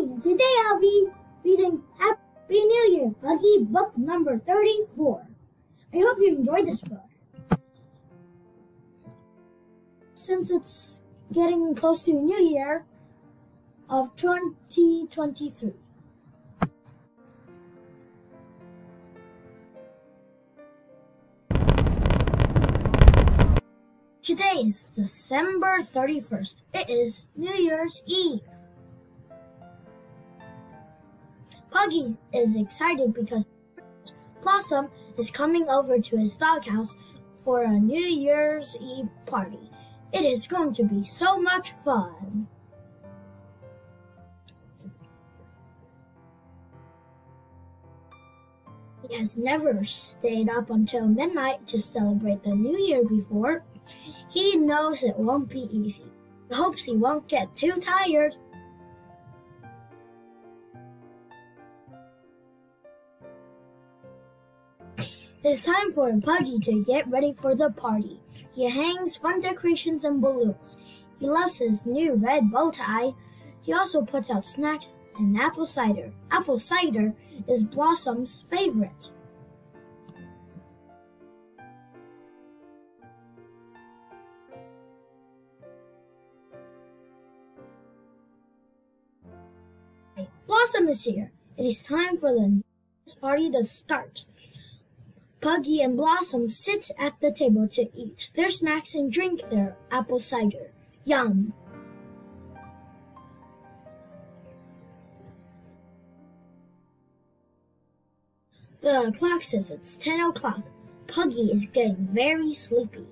today I'll be reading Happy New Year, Puggie book number 34. I hope you enjoyed this book. Since it's getting close to New Year of 2023. Today is December 31st. It is New Year's Eve. Puggie is excited because Blossom is coming over to his doghouse for a New Year's Eve party. It is going to be so much fun. He has never stayed up until midnight to celebrate the New Year before. He knows it won't be easy. He hopes he won't get too tired. It's time for Puggie to get ready for the party. He hangs fun decorations and balloons. He loves his new red bow tie. He also puts out snacks and apple cider. Apple cider is Blossom's favorite. Blossom is here. It is time for the party to start. Puggie and Blossom sit at the table to eat their snacks and drink their apple cider. Yum! The clock says it's 10 o'clock. Puggie is getting very sleepy.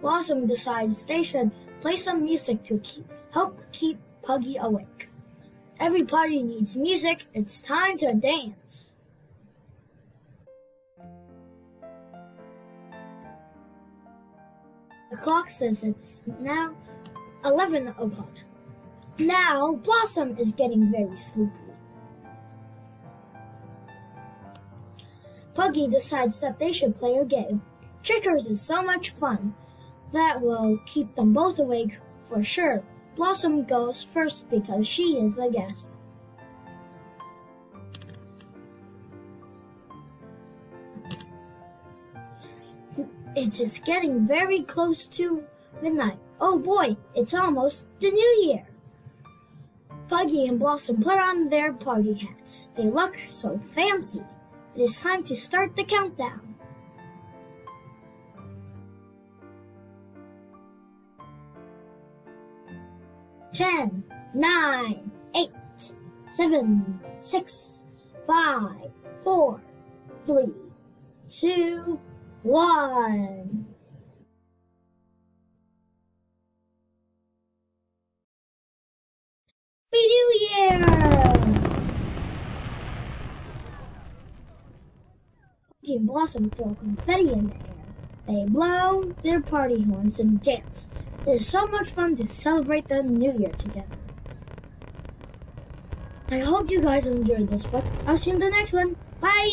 Blossom decides they should play some music to keep, help keep Puggie awake. Every party needs music. It's time to dance. The clock says it's now 11 o'clock. Now, Blossom is getting very sleepy. Puggie decides that they should play a game. Trickers is so much fun. That will keep them both awake for sure. Blossom goes first because she is the guest. It is getting very close to midnight. Oh boy, it's almost the new year. Puggie and Blossom put on their party hats. They look so fancy. It is time to start the countdown. Ten, nine, eight, seven, six, five, four, three, two, one. Happy New Year! And Blossom throw confetti in the air. They blow their party horns and dance. It is so much fun to celebrate the new year together. I hope you guys enjoyed this book. I'll see you in the next one. Bye!